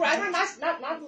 拿拿拿拿。